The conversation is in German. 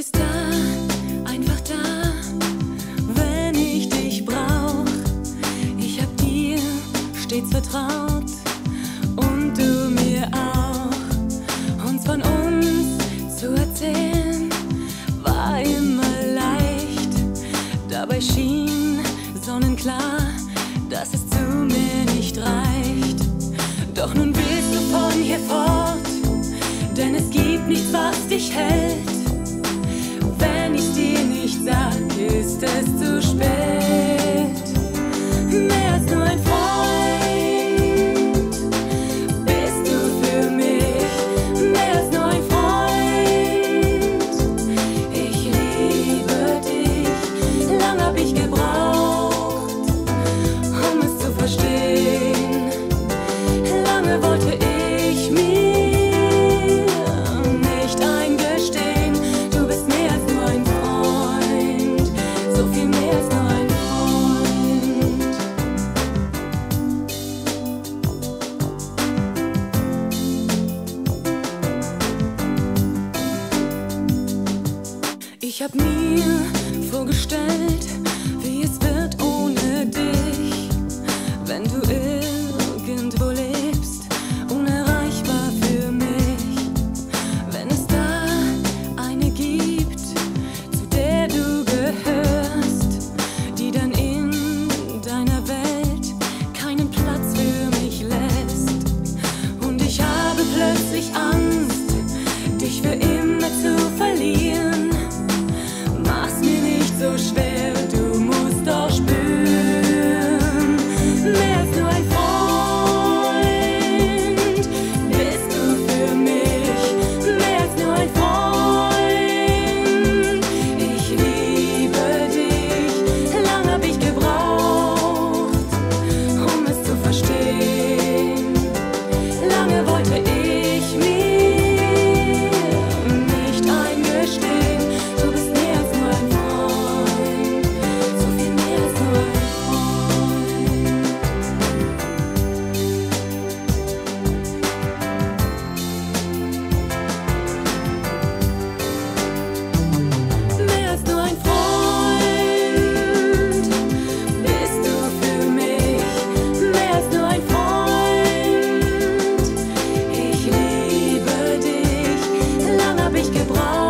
Du bist da, einfach da, wenn ich dich brauch. Ich hab dir stets vertraut und du mir auch. Uns von uns zu erzählen war immer leicht. Dabei schien sonnenklar, dass es zu mir nicht reicht. Doch nun willst du von hier fort, denn es gibt nichts, was dich hält. чувствуешь Ich hab mir vorgestellt, wie es wird ohne dich, wenn du irgendwo lebst, unerreichbar für mich. Wenn es da eine gibt, zu der du gehörst, die dann in deiner Welt keinen Platz für mich lässt. Und ich habe plötzlich Angst, mir nicht mich gebraucht.